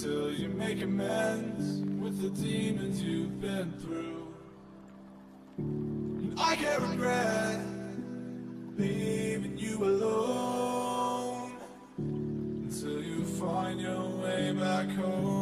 can make amends with the demons you've been through. And I can't regret leaving you alone until you find your way back home.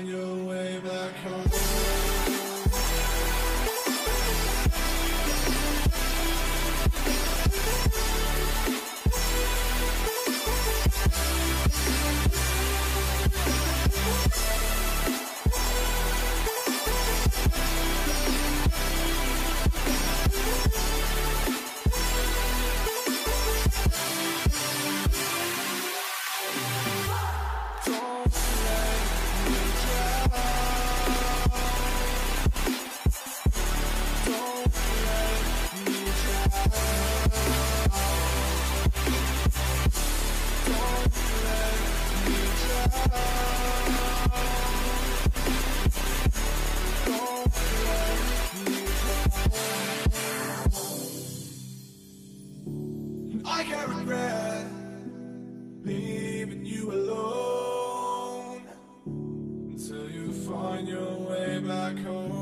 Find your way back home.